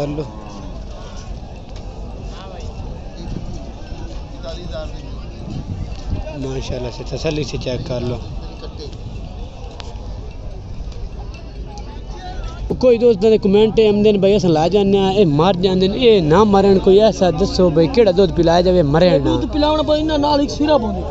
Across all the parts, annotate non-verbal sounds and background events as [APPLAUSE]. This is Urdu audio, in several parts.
کر لو ماشاء اللہ سے تسلی سے چیک کر لو۔ کوئی دوست دے کمنٹ ہم آمدے بھائی اصل لا جانے اے جان دین اے نہ مرن کوئی ایسا دسو بھائی کیڑا دودھ پلایا جاوے مرے نہ۔ دودھ پلاونا پے نال ایک سیرپ ہوندی۔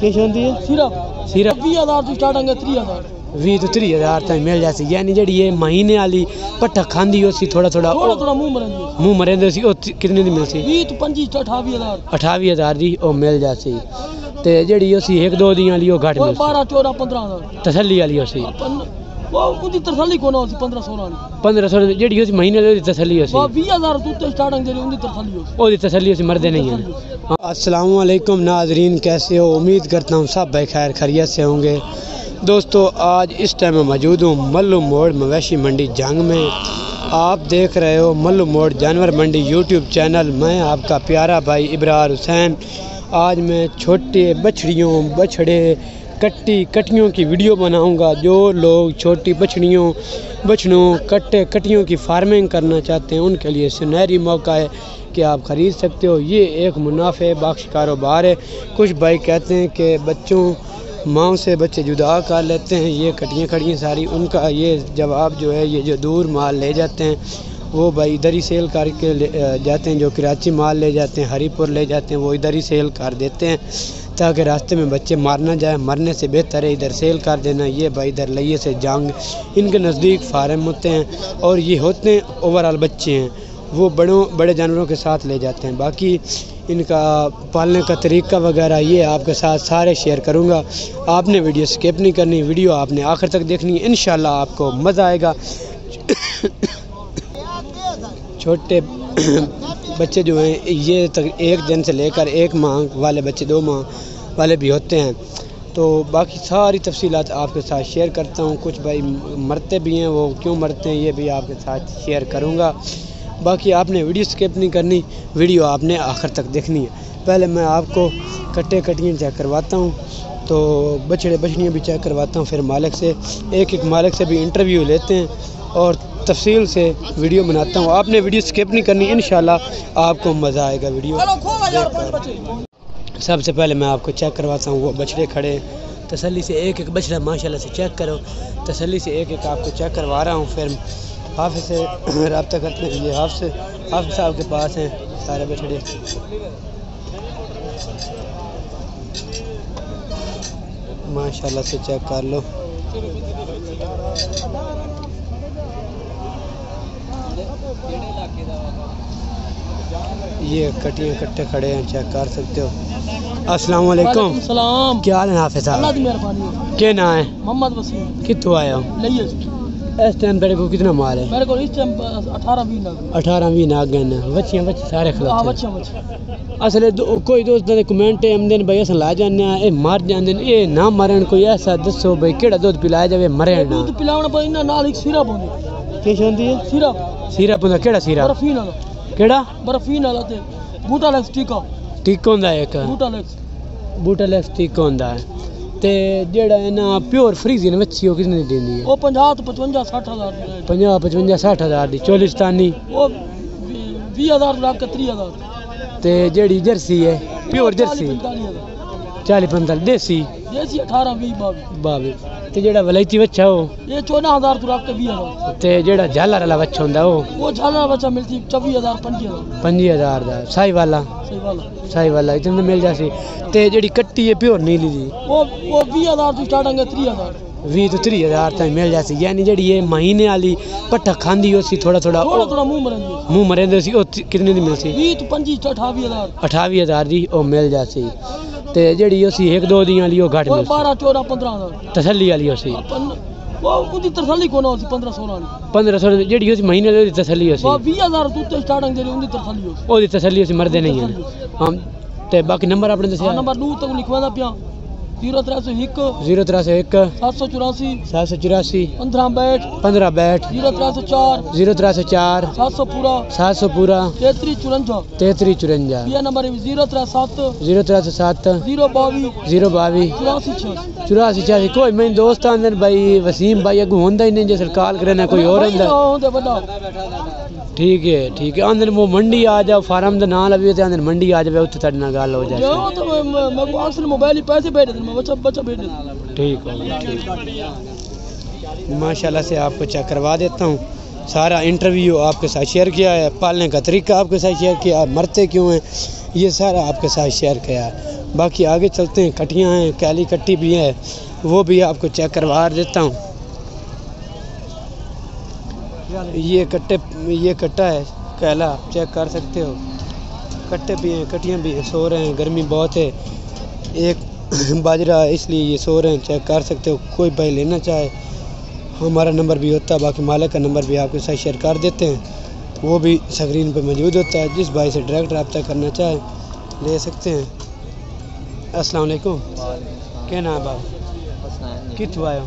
کیا ہوندی ہے؟ سیرپ سیرپ 20000 تو سٹارٹ انگے 3000 بھی تو تری ہزار تھی مل جاتی یعنی جڑی یہ مہینے آلی پٹھا کھاندی ہوسی تھوڑا تھوڑا تھوڑا تھوڑا منہ مرندی منہ مرندی سی کتنے دی ملسی 20 تو پنجی اٹھاوی ہزار اٹھاوی ہزار دی او مل جاتی تے جڑی ہوسی ایک دو دی آلی او گھاٹ مل سی بارہ چورہ تسلی ہزار تسلی آلی ਤਰਸਲੀ سی اسلام علیکم ناظرین کیسے ہو امید کرتا ہوں سب بے خیر خریت سے ہوں گے دوستو، آج اس ٹائم میں موجود ہوں ملو موڑ مویشی منڈی جنگ میں۔ آپ دیکھ رہے ہو ملو موڑ جانور منڈی یوٹیوب چینل۔ میں آپ کا پیارا بھائی ابرار حسین۔ آج میں چھوٹے بچڑیوں بچھڑے کٹی کٹیوں کی ویڈیو بناؤں گا جو لوگ چھوٹی بچڑیوں بچڑوں کٹے کٹیوں کی فارمنگ کرنا چاہتے ہیں۔ ان کے لیے سنہری موقع ہے کہ آپ خرید سکتے ہو۔ یہ ایک منافع بخش کاروبار ہے۔ کچھ بھائی کہتے ہیں کہ بچوں ماؤں سے بچے جدا کر لیتے ہیں، یہ کٹیاں کھڑی ہیں ساری۔ ان کا یہ جواب جو ہے، یہ جو دور مال لے جاتے ہیں، وہ بھائی ادھر ہی سیل کر کے لے- جاتے ہیں، جو کراچی مال لے جاتے ہیں، ہری پور لے جاتے ہیں، وہ ادھر ہی سیل کر دیتے ہیں تاکہ راستے میں بچے مار نہ جائیں۔ مرنے سے بہتر ہے ادھر سیل کر دینا، یہ بھائی ادھر لئیے سے جنگ۔ ان کے نزدیک فارم ہوتے ہیں اور یہ ہوتے ہیں اوور بچے ہیں۔ وہ بڑوں، بڑے جانوروں کے ساتھ لے جاتے ہیں۔ باقی ان کا پالنے کا طریقہ وغیرہ یہ آپ کے ساتھ سارے شیئر کروں گا۔ آپ نے ویڈیو سکپ نہیں کرنی، ویڈیو آپ نے آخر تک دیکھنی ہے انشاءاللہ آپ کو مزہ آئے گا۔ چھوٹے بچے جو ہیں، یہ تک ایک دن سے لے کر ایک ماہ والے بچے، دو ماہ والے بھی ہوتے ہیں۔ تو باقی ساری تفصیلات آپ کے ساتھ شیئر کرتا ہوں۔ کچھ بھائی مرتے بھی ہیں، وہ کیوں مرتے ہیں، یہ بھی آپ کے ساتھ شیئر کروں گا۔ باقی آپ نے ویڈیو سکپ نہیں کرنی ویڈیو آپ نے آخر تک دیکھنی ہے۔ پہلے میں آپ کو کٹے کٹیاں چیک کرواتا ہوں تو بچڑے بچڑیاں بھی چیک کرواتا ہوں پھر مالک سے ایک ایک مالک سے بھی انٹرویو لیتے ہیں اور تفصیل سے ویڈیو بناتا ہوں۔ آپ نے ویڈیو سکپ نہیں کرنی انشاءاللہ آپ کو مزہ آئے گا ویڈیو۔ سب سے پہلے میں آپ کو چیک کرواتا ہوں وہ بچڑے کھڑے ہیں۔ تسلی سے ایک ایک بچڑا ماشاءاللہ سے چیک کرو۔ تسلی سے ایک ایک آپ کو چیک کروا رہا ہوں پھر حافظ سے رابطہ کرتے ہیں یہ حافظ حافظ صاحب کے پاس ہیں سارے بچڑے ماشاءاللہ سے چیک کر لو۔ یہ کٹیاں کٹے کھڑے ہیں چیک کر سکتے ہو۔ السلام علیکم۔ السلام۔ کیا حال ہے حافظ اللہ صاحب کیا نام ہے؟ محمد وسیم۔ کتوں آیا ہو؟ لئیے اس ٹائم تیرے کو کتنا مال ہے؟ میرے کو اس ٹائم اٹھارہ بیس لاکھ اٹھارہ بھی ناگ گئے بچیاں بچے سارے آ کھلوتے بچے اصل دو- کوئی دوست نے کمنٹ آمدے نے بھائی اصل لا جانے اے مر جاندے اے نہ مرن کوئی ایسا دسو بھائی کیڑا دودھ پلایا جاوے مرے نہ۔ دودھ پلاونا پا انہاں نال ایک سیرپ ہوندی۔ کی ہوندی ہے؟ سیرپ سیرپ ہوندا کیڑا سیرپ برفین والا۔ کیڑا؟ برفین والا تے۔ بوٹا لیکس ٹیکا ٹیک ہوندا ہے ایک بوٹا لیکس۔ بوٹا لیکس ٹیک ہوندا ہے۔ تے جیڑا ہے؟ نا پیور پنجاہ تو پچونجا سٹھ ہزار دی ہے۔ 50 55 60 ہزار دی چولستانی وہ بھی ہزار لاکھ تری ہزار۔ تے جیڑی جرسی ہے پیور جرسی۔ پینتالیس ہزار۔ 40 45 دیسی۔ دیسی اٹھارہ بھی باوی بابے تے جیڑا ولائتی بچہ ہو یہ چودہ ہزار تو رکھ کے بھی ہزار تے جیڑا جھالر والا بچہ ہوندا وہ وہ جھالا بچہ ملتی چوبیس ہزار پنجی ہزار 25000 دا سائی والا صحیح والا سائی والا اتنے مل جاسی تے جیڑی کٹی ہے پیور نیلی دی وہ وہ بھی ہزار تو سٹارٹنگ ہے تری ہزار 20 تو 30000 تک مل جاسی یعنی جیڑی یہ مہینے والی پٹھا کھاندی ہو سی تھوڑا تھوڑا تھوڑا تھوڑا منہ مرن دی منہ مرے دے سی او تی- کتنے دی مل سی بھی تو پنجی تو اٹھاوی ہزار 28000 دی او مل جاسی تسلی پندرہ سولہ والی 1500 جیڑی او سی مہینے والی دی تسلی او سی وہ بھی ہزار تو تے سٹارٹنگ دے اندی ترسلی ہو او دی تسلی او سی مردے نہیں ہیں ہم تے باقی نمبر اپنے زیرو تر سو ایک 031 سات سو چوراسی 784 پندرہ بیٹھ 15 بیٹھ زیرو تر سو چار 0304 سات سو پورا 700 پورا تینتری چورنجا 3354 یہ نمبر زیرو تر سات 0307 زیرو باوی 022 چوراسی چھ۔ چوراسی چاسی کوئی میں دوست آندن بھائی وسیم بھائی اگو ہوندا ہی نہیں جیسے کال کرنا کوئی اور ہوندا۔ ٹھیک ہے ٹھیک ہے۔ اندر وہ منڈی آ جاؤ فارم دے نال ابھی تے اندر منڈی آ جاؤ اوتھے تڑنا گل ہو جائے تو میں کو اصل موبائل ہی پیسے بھیج دوں میں بچا بھیج دوں ٹھیک ہے ٹھیک۔ ماشاءاللہ سے آپ کو چیک کروا دیتا ہوں۔ سارا انٹرویو آپ کے ساتھ شیئر کیا ہے پالنے کا طریقہ آپ کے ساتھ شیئر کیا آپ مرتے کیوں ہیں؟ یہ سارا آپ کے ساتھ شیئر کیا ہے۔ باقی آگے چلتے ہیں کٹیاں ہیں کیلی کٹی بھی ہے وہ بھی آپ کو چیک کروا دیتا ہوں۔ یہ کٹے یہ کٹا ہے کیلا چیک کر سکتے ہو۔ کٹے بھی ہیں کٹیاں بھی ہیں سو رہے ہیں گرمی بہت ہے۔ ایک باجرا ہے اس لیے یہ سو رہے ہیں چیک کر سکتے ہو۔ کوئی بھائی لینا چاہے ہمارا نمبر بھی ہوتا ہے باقی مالک کا نمبر بھی آپ کے ساتھ شیئر کر دیتے ہیں۔ وہ بھی اسکرین پہ موجود ہوتا ہے جس بھائی سے ڈائریکٹ رابطہ کرنا چاہے لے سکتے ہیں۔ السلام علیکم۔ کیا نام ہے باپ کتوں آئے ہو؟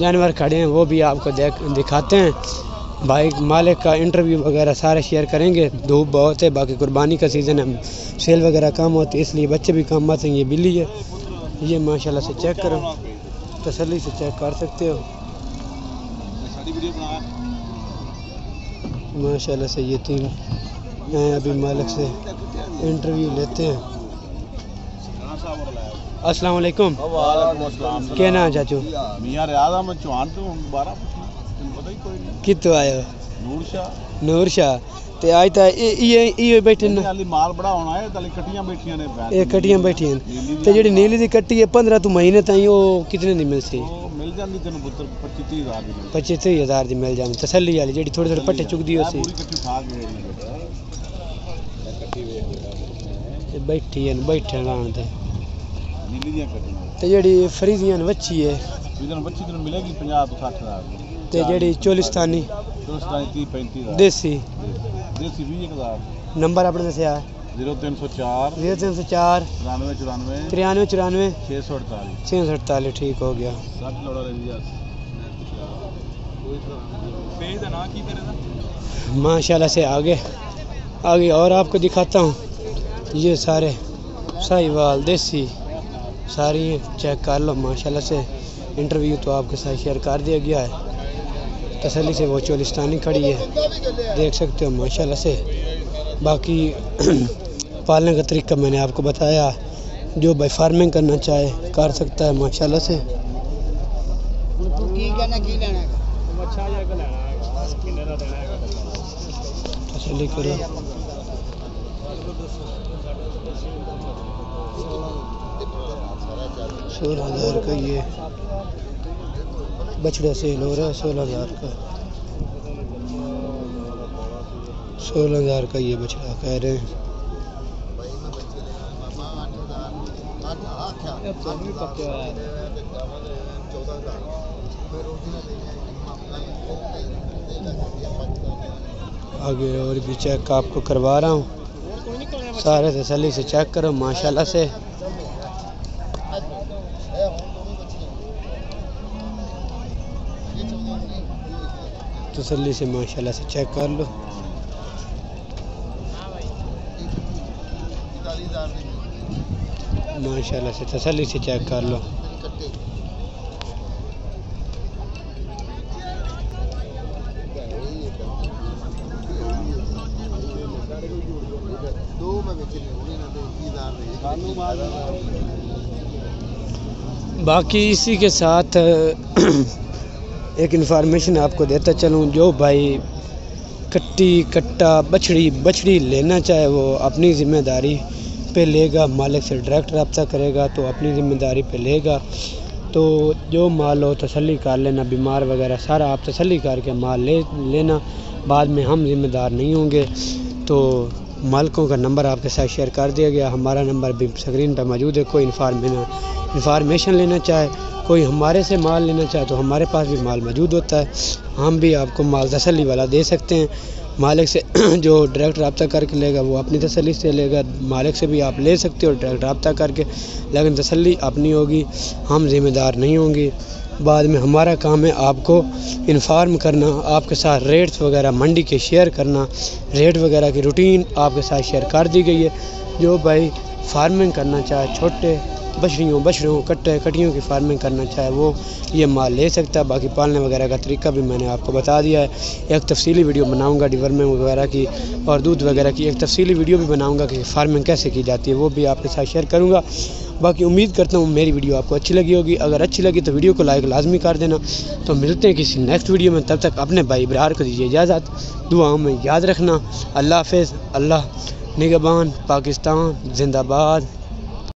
جانور کھڑے ہیں، وہ بھی آپ کو دیکھ دکھاتے ہیں۔ بھائی مالک کا انٹرویو وغیرہ سارے شیئر کریں گے۔ دھوپ بہت ہے، باقی قربانی کا سیزن ہے۔ سیل وغیرہ کم ہوتی ہے، اس لیے بچے بھی کم آتے ہیں، یہ بلی ہے۔ یہ ماشاءاللہ سے چیک کرو۔ تسلی سے چیک کر سکتے ہو۔ ماشاءاللہ سے یہ تین ابھی مالک سے انٹرویو لیتے ہیں۔ السلام علیکم۔ کیا نام چاچو؟ میاں ریاض احمد چوہان تو دوبارہ نور شاہ۔ نور شاہ۔ تے اج تا یہ بیٹھے نے مال بڑا ہونا ہے تے کٹیاں بیٹھیاں ہیں اے کٹیاں بیٹھیاں تے جڑی نیلی دی کٹی ہے 15 تو مہینے تائیں او کتنے دی ملسی مل جاندی تینوں پتر 25000 دی 25000 دی مل جاندی تسلی والی جڑی تھوڑی تھوڑی پٹے چکدی ہوسی پوری کٹی بیٹھی ہیں بیٹھے ہیں تے ਨੀਲੀ ਦੀਆਂ ਕੱਟੀਆਂ ਤੇ ਜਿਹੜੀ ਫਰੀਦੀਆਂ ਵੱਛੀ ਹੈ ਜਿਹਨਾਂ ਬੱਚੀ ਤੈਨੂੰ ਮਿਲੇਗੀ 50 ਤੋਂ 60 ਹਜ਼ਾਰ ਦੀ ਤੇ ਜਿਹੜੀ ਚੋਲਿਸਤਾਨੀ ਦੋਸਤਾਂ 30 35 ਹਜ਼ਾਰ ਦੇਸੀ ਦੇਸੀ 20 ਹਜ਼ਾਰ ਨੰਬਰ ਆਪਣੇ ਦੱਸਿਆ 0304 0304 94 94 93 94 648 648 ਠੀਕ ਹੋ ਗਿਆ 60 ਲੋੜਾ ਰਹੀ ਯਾਰ ਪੇਜ ساری چیک کر لو ماشاء اللہ سے انٹرویو تو آپ کے ساتھ شیئر کر دیا گیا ہے۔ تسلی سے وہ چولستانی کھڑی ہے۔ دیکھ سکتے ہو ماشاء اللہ سے۔ باقی [CLEARS THROAT] پالنے کا طریقہ میں نے آپ کو بتایا، جو بائی فارمنگ کرنا چاہے، کر سکتا ہے ماشاء اللہ سے۔ تسلی کرو۔ سولہ ہزار کا یہ بچڑا سیل ہو رہا ہے، سولہ ہزار کا۔ سولہ ہزار کا یہ بچڑا کہہ رہے ہیں۔ آگے اور بھی چیک آپ کو کروا رہا ہوں۔ سارے تسلی سے چیک کرو، ماشاءاللہ سے۔ تسلی سے ماشاءاللہ سے چیک کر لو۔ ماشاءاللہ سے تسلی سے چیک کر لو۔ باقی اسی کے ساتھ ایک انفارمیشن آپ کو دیتا چلوں، جو بھائی کٹی، کٹا بچھڑی بچھڑی لینا چاہے وہ اپنی ذمہ داری پہ لے گا، مالک سے ڈائریکٹ رابطہ کرے گا تو اپنی ذمہ داری پہ لے گا۔ تو جو مال ہو، تسلی کر لینا، بیمار وغیرہ سارا آپ تسلی کر کے مال لے لینا، بعد میں ہم ذمہ دار نہیں ہوں گے۔ تو مالکوں کا نمبر آپ کے ساتھ شیئر کر دیا گیا۔ ہمارا نمبر بھی اسکرین پہ موجود ہے، کوئی انفارمیشن لینا چاہے کوئی ہمارے سے مال لینا چاہے تو ہمارے پاس بھی مال موجود ہوتا ہے۔ ہم بھی آپ کو مال تسلی والا دے سکتے ہیں۔ مالک سے [CLEARS THROAT] جو ڈائریکٹ رابطہ کر کے لے گا وہ اپنی تسلی سے لے گا۔ مالک سے بھی آپ لے سکتے ہو ڈائریکٹ رابطہ کر کے۔ لیکن تسلی اپنی ہوگی۔ ہم ذمہ دار نہیں ہوں گے۔ بعد میں ہمارا کام ہے آپ کو انفارم کرنا، آپ کے ساتھ ریٹس وغیرہ، منڈی کے شیئر کرنا۔ ریٹ وغیرہ کی روٹین آپ کے ساتھ شیئر کر دی گئی ہے۔ جو بھائی فارمنگ کرنا چاہے، چھوٹے بچڑیوں بچڑوں کٹے کٹیوں کی فارمنگ کرنا چاہے وہ یہ مال لے سکتا ہے۔ باقی پالنے وغیرہ کا طریقہ بھی میں نے آپ کو بتا دیا ہے۔ ایک تفصیلی ویڈیو بناؤں گا ڈیورمنگ وغیرہ کی اور دودھ وغیرہ کی۔ ایک تفصیلی ویڈیو بھی بناؤں گا کہ فارمنگ کیسے کی جاتی ہے، وہ بھی آپ کے ساتھ شیئر کروں گا۔ باقی امید کرتا ہوں میری ویڈیو آپ کو اچھی لگی ہوگی۔ اگر اچھی لگی تو ویڈیو کو لائک لازمی کر دینا۔ تو ملتے ہیں کسی نیکسٹ ویڈیو میں۔ تب تک اپنے بھائی برار کو دیجیے اجازت۔ دعاؤں میں یاد رکھنا۔ اللہ حافظ، اللہ نگبان پاکستان، زندہ باد۔